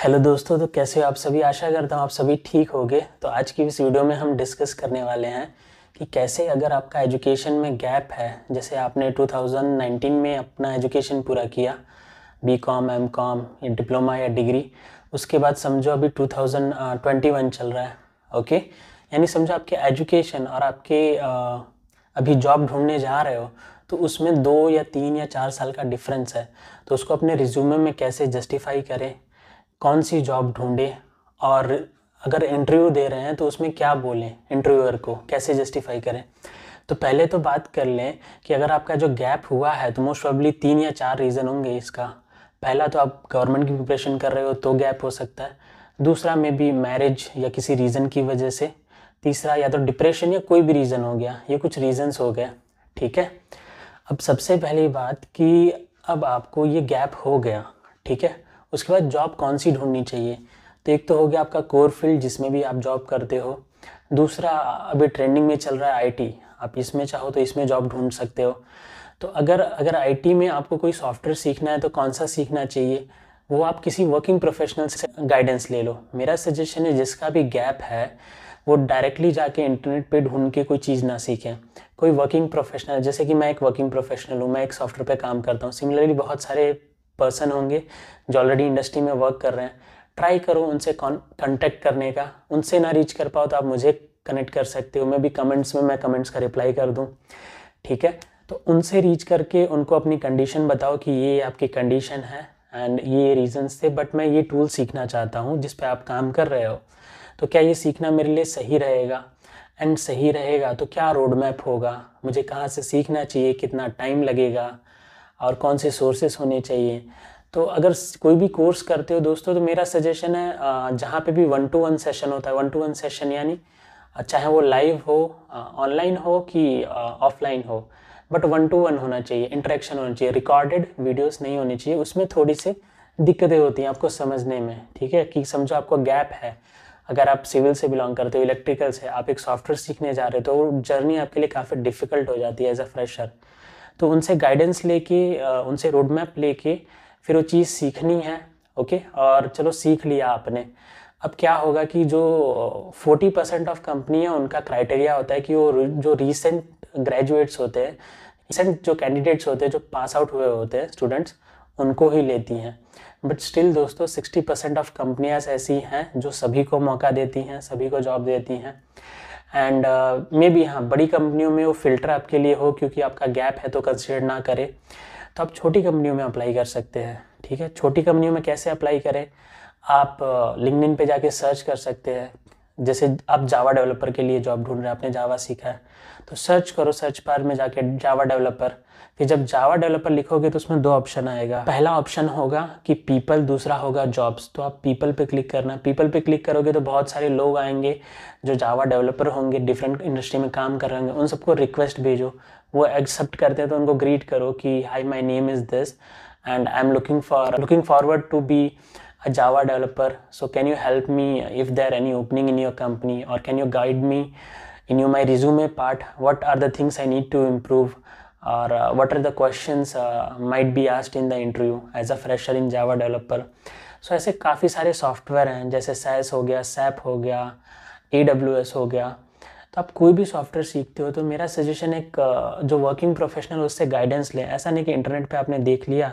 Hello दोस्तों तो कैसे हो आप सभी? आशा करता हूँ आप सभी ठीक होगे। तो आज की इस वीडियो में हम डिस्कस करने वाले हैं कि कैसे अगर आपका एजुकेशन में गैप है, जैसे आपने 2019 में अपना एजुकेशन पूरा किया बी कॉम एम कॉम या डिप्लोमा या डिग्री, उसके बाद समझो अभी 2021 चल रहा है, ओके? यानी समझो आपके एजुकेशन और आपके अभी जॉब ढूँढने जा रहे हो तो उसमें दो या तीन या चार साल का डिफरेंस है। तो उसको अपने रिज्यूमे में कैसे जस्टिफाई करें कौन सी जॉब ढूंढे और अगर इंटरव्यू दे रहे हैं तो उसमें क्या बोलें इंटरव्यूअर को, कैसे जस्टिफाई करें? तो पहले तो बात कर लें कि अगर आपका जो गैप हुआ है तो मोस्ट प्रॉब्ली तीन या चार रीज़न होंगे इसका। पहला तो आप गवर्नमेंट की प्रिपरेशन कर रहे हो तो गैप हो सकता है। दूसरा मे भी मैरिज या किसी रीज़न की वजह से। तीसरा या तो डिप्रेशन या कोई भी रीज़न हो गया, ये कुछ रीज़न्स हो गए ठीक है? अब सबसे पहली बात कि अब आपको ये गैप हो गया, ठीक है? उसके बाद जॉब कौन सी ढूंढनी चाहिए? तो एक तो हो गया आपका कोर फ़ील्ड जिसमें भी आप जॉब करते हो। दूसरा, अभी ट्रेंडिंग में चल रहा है आईटी आप इसमें चाहो तो इसमें जॉब ढूंढ सकते हो। तो अगर अगर आईटी में आपको कोई सॉफ्टवेयर सीखना है तो कौन सा सीखना चाहिए? वो आप किसी वर्किंग प्रोफेशनल से गाइडेंस ले लो। मेरा सजेशन है जिसका भी गैप है, वो डायरेक्टली जाके इंटरनेट पे ढूंढ के कोई चीज़ ना सीखें। कोई वर्किंग प्रोफेशनल जैसे कि मैं एक वर्किंग प्रोफेशनल हूँ, मैं एक सॉफ्टवेयर पे काम करता हूँ। सिमिलरली बहुत सारे पर्सन होंगे जो ऑलरेडी इंडस्ट्री में वर्क कर रहे हैं। ट्राई करो उनसे कॉन्टेक्ट करने का। उनसे ना रीच कर पाओ तो आप मुझे कनेक्ट कर सकते हो। मैं भी कमेंट्स में, मैं कमेंट्स का रिप्लाई कर दूँ। ठीक है? तो उनसे रीच करके उनको अपनी कंडीशन बताओ कि ये आपकी कंडीशन है एंड ये रीजंस थे। बट मैं ये टूल सीखना चाहता हूँ जिस पे आप काम कर रहे हो। तो क्या ये सीखना मेरे लिए सही रहेगा? एंड सही रहेगा तो क्या रोड मैप होगा? मुझे कहाँ से सीखना चाहिए? कितना टाइम लगेगा? और कौन से सोर्सेस होने चाहिए। तो अगर कोई भी कोर्स करते हो दोस्तों तो मेरा सजेशन है जहाँ पे भी वन टू वन सेशन होता है वन टू वन सेशन यानी चाहे वो लाइव हो ऑनलाइन हो कि ऑफलाइन हो। बट वन टू वन होना चाहिए इंटरेक्शन होना चाहिए। रिकॉर्डेड वीडियोस नहीं होनी चाहिए, उसमें थोड़ी सी दिक्कतें होती हैं आपको समझने में, ठीक है? कि समझो आपको गैप है। अगर आप सिविल से बिलोंग करते हो इलेक्ट्रिकल से, आप एक सॉफ्टवेयर सीखने जा रहे हो तो वो जर्नी आपके लिए काफ़ी डिफ़िकल्ट हो जाती है एज अ फ्रेशर तो उनसे गाइडेंस लेके उनसे रोड मैप लेके फिर वो चीज़ सीखनी है ओके और चलो सीख लिया आपने। अब क्या होगा कि जो 40 परसेंट ऑफ़ कंपनी है, उनका क्राइटेरिया होता है कि वो जो रीसेंट ग्रेजुएट्स होते हैं रिसेंट जो कैंडिडेट्स होते हैं, जो पास आउट हुए होते हैं स्टूडेंट्स उनको ही लेती हैं। बट स्टिल दोस्तों 60 परसेंट ऑफ़ कंपनियाँ ऐसी हैं जो सभी को मौका देती हैं, सभी को जॉब देती हैं। एंड मे बी हाँ बड़ी कंपनियों में वो फ़िल्टर आपके लिए हो क्योंकि आपका गैप है तो कंसिडर ना करें। तो आप छोटी कंपनियों में अप्लाई कर सकते हैं, ठीक है? छोटी कंपनियों में कैसे अप्लाई करें? आप लिंकडिन पे जाके सर्च कर सकते हैं। जैसे आप जावा डेवलपर के लिए जॉब ढूंढ रहे हैं, आपने जावा सीखा है तो सर्च करो सर्च बार में जाके जावा डेवलपर कि जब जावा डेवलपर लिखोगे तो उसमें दो ऑप्शन आएगा। पहला ऑप्शन होगा कि पीपल दूसरा होगा जॉब्स तो आप पीपल पे क्लिक करना पीपल पे क्लिक करोगे तो बहुत सारे लोग आएँगे जो जावा डेवलपर होंगे डिफरेंट इंडस्ट्री में काम कर रहे होंगे। उन सबको रिक्वेस्ट भेजो। वो एक्सेप्ट करते हैं तो उनको ग्रीट करो कि hi my name is this and I am looking for looking forward to be a Java developer. So can you help me if there any opening in your company or can you guide me in your my resume part? What are the things I need to improve? or uh, what are the questions uh, might be asked in the interview as a fresher in java developer so so, ऐसे काफ़ी सारे software हैं जैसे cess हो गया SAP हो गया ए हो गया तो आप कोई भी सॉफ्टवेयर सीखते हो तो मेरा सजेशन एक जो वर्किंग प्रोफेशनल उससे गाइडेंस लें। ऐसा नहीं कि इंटरनेट पे आपने देख लिया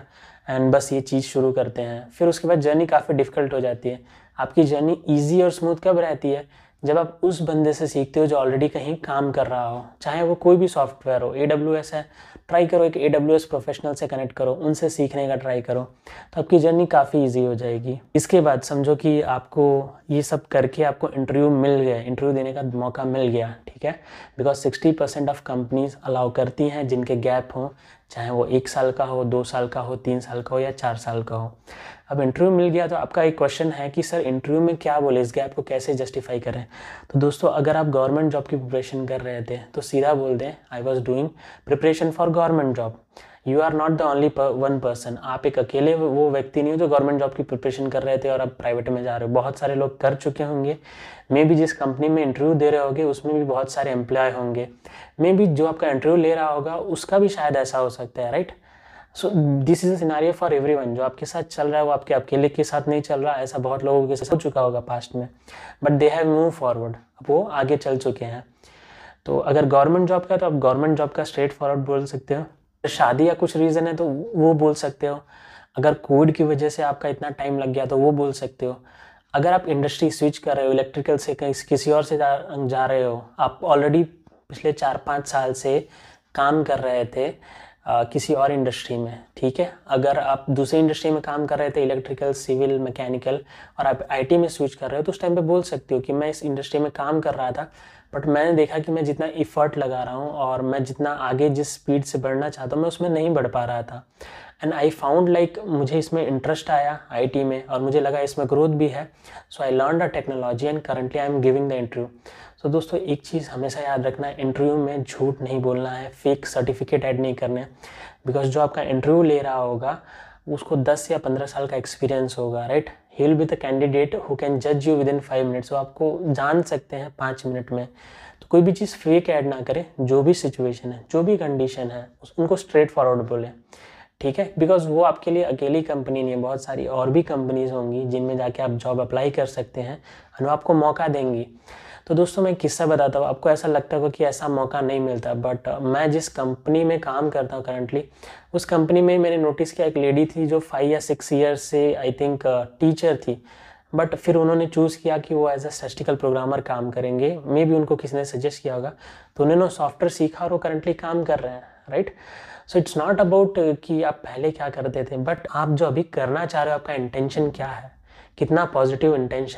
एंड बस ये चीज़ शुरू करते हैं। फिर उसके बाद जर्नी काफ़ी डिफ़िकल्ट हो जाती है। आपकी जर्नी ईजी और स्मूथ कब रहती है? जब आप उस बंदे से सीखते हो जो ऑलरेडी कहीं काम कर रहा हो, चाहे वो कोई भी सॉफ्टवेयर हो AWS है ट्राई करो एक एडब्ल्यूएस प्रोफेशनल से कनेक्ट करो, उनसे सीखने का ट्राई करो तो आपकी जर्नी काफ़ी ईजी हो जाएगी। इसके बाद समझो कि आपको ये सब करके आपको इंटरव्यू मिल गया इंटरव्यू देने का मौका मिल गया, ठीक है? Because sixty percent of companies allow करती हैं जिनके गैप हों, चाहे वो एक साल का हो, दो साल का हो, तीन साल का हो या चार साल का हो। अब इंटरव्यू मिल गया तो आपका एक क्वेश्चन है कि, सर इंटरव्यू में क्या बोले? इस गैप को कैसे जस्टिफाई करें? तो दोस्तों, अगर आप गवर्नमेंट जॉब की प्रिपरेशन कर रहे थे तो सीधा बोल दें I was doing preparation for government job you are not the only one person आप एक अकेले वो व्यक्ति नहीं हो जो गवर्नमेंट जॉब की प्रिपरेशन कर रहे थे और अब प्राइवेट में जा रहे हो। बहुत सारे लोग कर चुके होंगे। मे भी जिस कंपनी में इंटरव्यू दे रहे होंगे, उसमें भी बहुत सारे एम्प्लॉय होंगे। मे भी जो आपका इंटरव्यू ले रहा होगा, उसका भी शायद ऐसा हो सकता है right so this is scenario for everyone जो आपके साथ चल रहा है, वो आपके अकेले के साथ नहीं चल रहा। ऐसा बहुत लोगों के साथ हो चुका होगा पास्ट में। But they have move forward अब वो आगे चल चुके हैं। तो अगर गवर्नमेंट जॉब का तो आप गवर्नमेंट जॉब का स्ट्रेट फॉरवर्ड बोल सकते हो। शादी या कुछ रीज़न है तो वो बोल सकते हो। अगर कोविड की वजह से आपका इतना टाइम लग गया तो वो बोल सकते हो। अगर आप इंडस्ट्री स्विच कर रहे हो इलेक्ट्रिकल से किसी और से जा, जा रहे हो आप ऑलरेडी पिछले चार पाँच साल से काम कर रहे थे आ, किसी और इंडस्ट्री में ठीक है? अगर आप दूसरी इंडस्ट्री में काम कर रहे थे इलेक्ट्रिकल सिविल मैकेनिकल और आप आईटी में स्विच कर रहे हो तो उस टाइम पे बोल सकते हो कि मैं इस इंडस्ट्री में काम कर रहा था बट मैंने देखा कि मैं जितना इफ़र्ट लगा रहा हूँ और मैं जितना आगे जिस स्पीड से बढ़ना चाहता हूँ, मैं उसमें नहीं बढ़ पा रहा था। एंड आई फाउंड लाइक मुझे इसमें इंटरेस्ट आया आईटी में और मुझे लगा इसमें ग्रोथ भी है। So I learn the technology and currently I am giving the interview so दोस्तों, एक चीज़ हमेशा याद रखना है इंटरव्यू में झूठ नहीं बोलना है फेक सर्टिफिकेट ऐड नहीं करने बिकॉज़ जो आपका इंटरव्यू ले रहा होगा उसको 10 या 15 साल का एक्सपीरियंस होगा right he will be the candidate who can जज you within five minutes वो आपको जान सकते हैं पाँच मिनट में। तो कोई भी चीज़ फेक ऐड ना करें, जो भी सिचुएशन है, जो भी कंडीशन है उनको स्ट्रेट फॉरवर्ड बोले। ठीक है? बिकॉज़ वो आपके लिए अकेली कंपनी नहीं है, बहुत सारी और भी कंपनीज़ होंगी जिनमें जाके आप जॉब अप्लाई कर सकते हैं और वो आपको मौका देंगी। तो दोस्तों मैं किस्सा बताता हूँ। आपको ऐसा लगता होगा कि ऐसा मौका नहीं मिलता बट uh, मैं जिस कंपनी में काम करता हूँ करंटली उस कंपनी में मैंने नोटिस किया एक लेडी थी जो फाइव या सिक्स ईयर्स से आई थिंक टीचर थी। बट फिर उन्होंने चूज़ किया कि वो एज अ स्टेटिकल प्रोग्रामर काम करेंगे। मे भी उनको किसी ने सजेस्ट किया होगा। तो उन्होंने सॉफ्टवेयर सीखा और वो करंटली काम कर रहे हैं right so it's not about कि आप पहले क्या करते थे बट आप जो अभी करना चाह रहे हो आपका इंटेंशन क्या है? कितना पॉजिटिव इंटेंशन